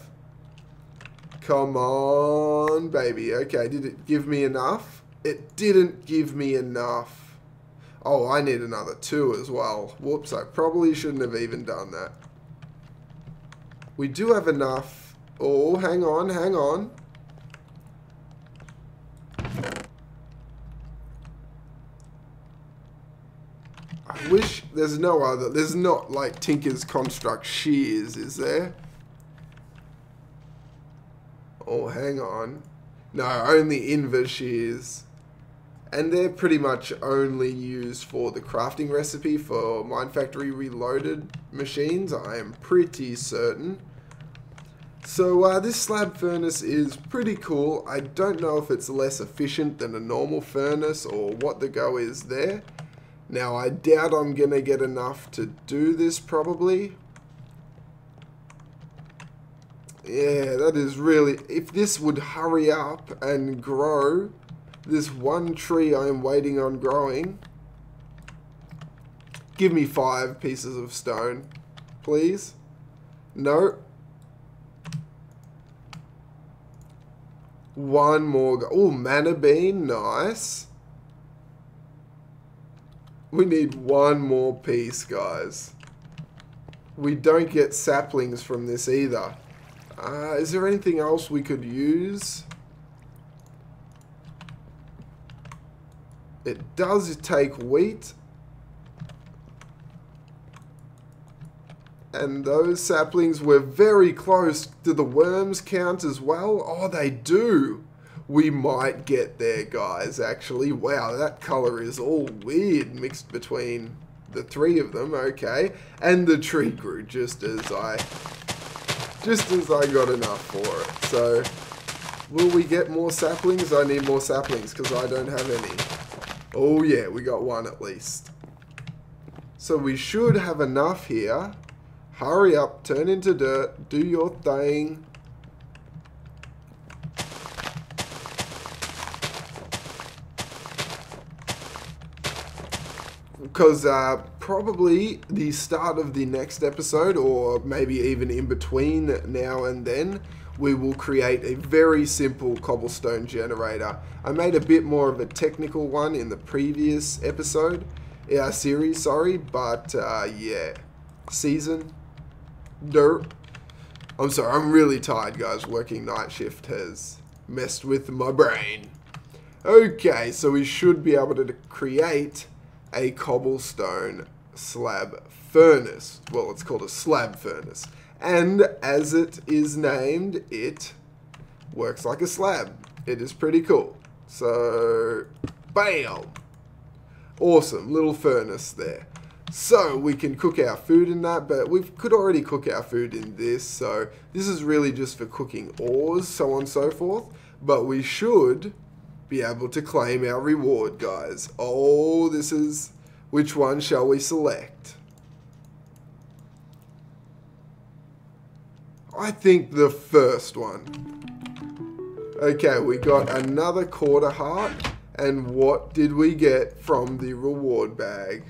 Come on, baby. Okay, did it give me enough? It didn't give me enough. Oh, I need another two as well. Whoops, I probably shouldn't have even done that. We do have enough. Oh, hang on, hang on. wish there's no other. There's not like Tinker's Construct shears, is there? Oh, hang on. No, only Invar shears. And they're pretty much only used for the crafting recipe for Mine Factory Reloaded machines, I am pretty certain. So uh, this slab furnace is pretty cool. I don't know if it's less efficient than a normal furnace or what the go is there. Now, I doubt I'm going to get enough to do this, probably. Yeah, that is really... If this would hurry up and grow, this one tree I'm waiting on growing... Give me five pieces of stone, please. No. One more. Oh, mana bean, nice. We need one more piece, guys. We don't get saplings from this either. Uh, is there anything else we could use? It does take wheat. And those saplings were very close. Do the worms count as well? Oh, they do. We might get there, guys, actually. Wow, that color is all weird mixed between the three of them. Okay. And the tree grew just as I... Just as I got enough for it. So, will we get more saplings? I need more saplings because I don't have any. Oh yeah, we got one at least. So we should have enough here. Hurry up, turn into dirt, do your thing. Because uh, probably the start of the next episode, or maybe even in between now and then, we will create a very simple cobblestone generator. I made a bit more of a technical one in the previous episode, our series, sorry, but uh, yeah, season, dirt. I'm sorry, I'm really tired, guys. Working night shift has messed with my brain. Okay, so we should be able to create a cobblestone slab furnace. Well, it's called a slab furnace. And as it is named, it works like a slab. It is pretty cool. So, bam! Awesome, little furnace there. So we can cook our food in that, but we could already cook our food in this. So this is really just for cooking ores, so on and so forth. But we should be able to claim our reward, guys. Oh, this is... Which one shall we select? I think the first one. Okay, we got another quarter heart. And what did we get from the reward bag?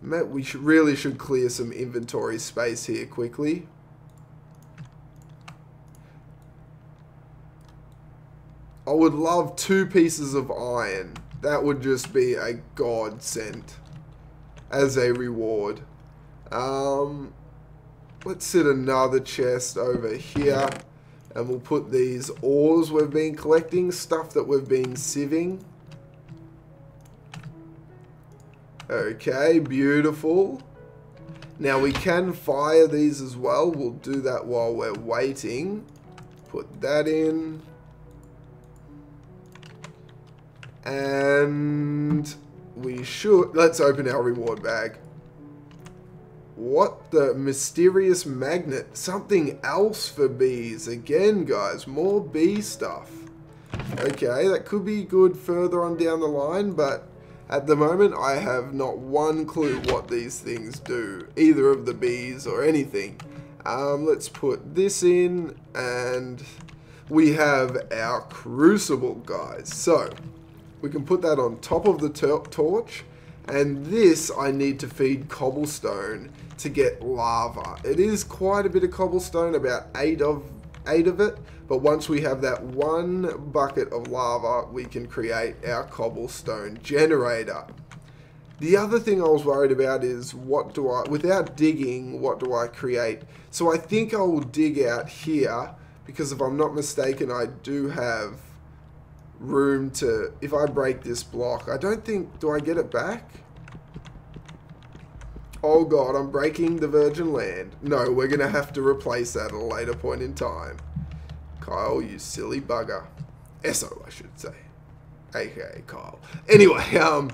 Matt, We should, really should clear some inventory space here quickly. I would love two pieces of iron. That would just be a godsend as a reward. Um, let's set another chest over here and we'll put these ores we've been collecting, stuff that we've been sieving. Okay, beautiful. Now we can fire these as well. We'll do that while we're waiting. Put that in. And we should, let's open our reward bag. What the mysterious magnet? Something else for bees. Again, guys, more bee stuff. Okay, that could be good further on down the line, but at the moment I have not one clue what these things do. Either of the bees or anything. Um, let's put this in and we have our crucible, guys. So, we can put that on top of the torch and this I need to feed cobblestone to get lava. It is quite a bit of cobblestone, about eight of eight of it, but once we have that one bucket of lava, we can create our cobblestone generator. The other thing I was worried about is what do I, without digging, what do I create? So I think I will dig out here because if I'm not mistaken, I do have room to, if I break this block, I don't think, do I get it back? Oh god, I'm breaking the virgin land. No, we're going to have to replace that at a later point in time. Kyle, you silly bugger. Esso, I should say. AKA Kyle. Anyway, um,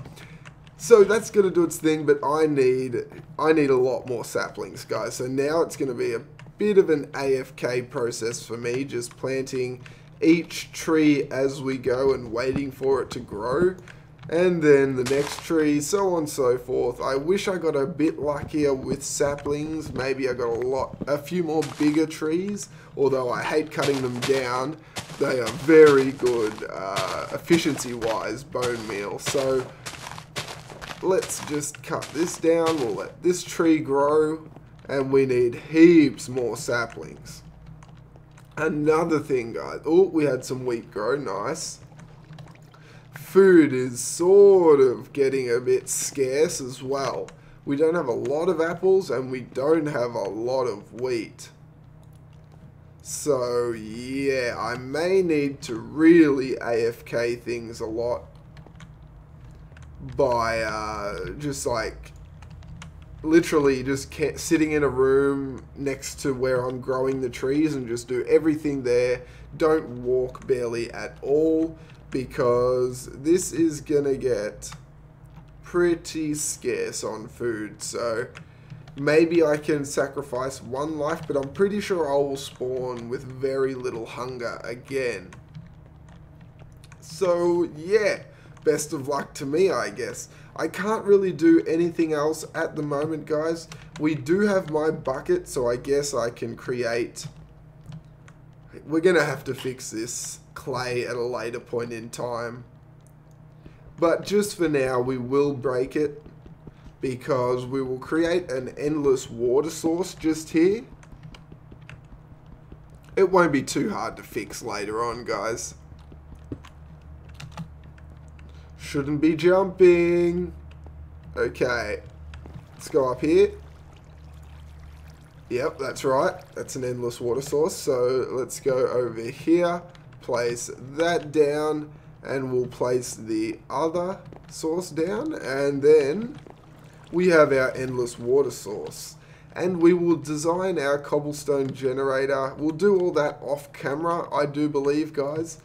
so that's going to do its thing, but I need, I need a lot more saplings, guys. So now it's going to be a bit of an AFK process for me, just planting each tree as we go and waiting for it to grow and then the next tree, so on and so forth. I wish I got a bit luckier with saplings. Maybe I got a lot, a few more bigger trees, although I hate cutting them down. They are very good uh, efficiency-wise bone meal. So let's just cut this down. We'll let this tree grow, and we need heaps more saplings. Another thing, guys. Oh, we had some wheat grow. Nice food is sort of getting a bit scarce as well. We don't have a lot of apples and we don't have a lot of wheat. So yeah, I may need to really AFK things a lot by uh, just like literally just sitting in a room next to where I'm growing the trees and just do everything there. Don't walk barely at all because this is gonna get pretty scarce on food. So maybe I can sacrifice one life, but I'm pretty sure I will spawn with very little hunger again. So yeah, best of luck to me, I guess. I can't really do anything else at the moment, guys. We do have my bucket, so I guess I can create... We're going to have to fix this clay at a later point in time. But just for now, we will break it because we will create an endless water source just here. It won't be too hard to fix later on, guys. Shouldn't be jumping. Okay. Let's go up here. Yep, that's right. That's an endless water source. So let's go over here, place that down, and we'll place the other source down. And then we have our endless water source. And we will design our cobblestone generator. We'll do all that off camera, I do believe, guys.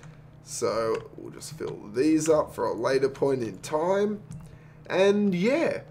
So we'll just fill these up for a later point in time. And yeah,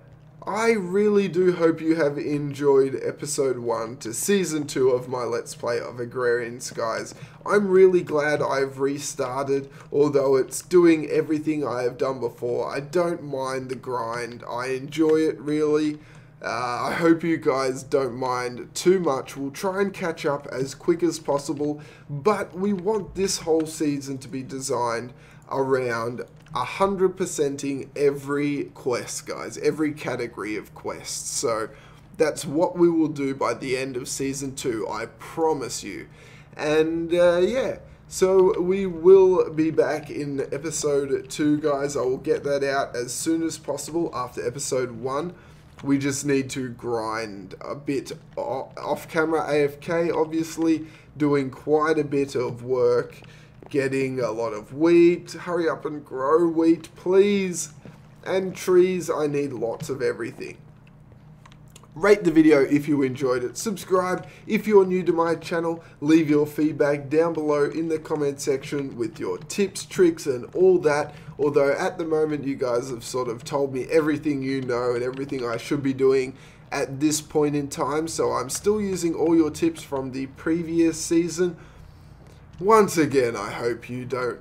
I really do hope you have enjoyed episode 1 to season 2 of my Let's Play of Agrarian Skies. I'm really glad I've restarted, although it's doing everything I have done before. I don't mind the grind, I enjoy it really. Uh, I hope you guys don't mind too much. We'll try and catch up as quick as possible, but we want this whole season to be designed around 100%ing every quest, guys, every category of quests. So that's what we will do by the end of season two, I promise you. And uh, yeah. So we will be back in episode 2 guys. I will get that out as soon as possible after episode 1. We just need to grind a bit off camera AFK, obviously, doing quite a bit of work, getting a lot of wheat. Hurry up and grow wheat, please. And trees, I need lots of everything. Rate the video if you enjoyed it. Subscribe if you're new to my channel. Leave your feedback down below in the comment section with your tips, tricks, and all that. Although at the moment you guys have sort of told me everything you know and everything I should be doing at this point in time. So I'm still using all your tips from the previous season. Once again, I hope you don't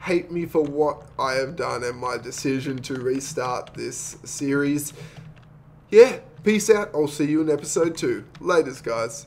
hate me for what I have done and my decision to restart this series. Yeah, Peace out. I'll see you in episode two. Laters, guys.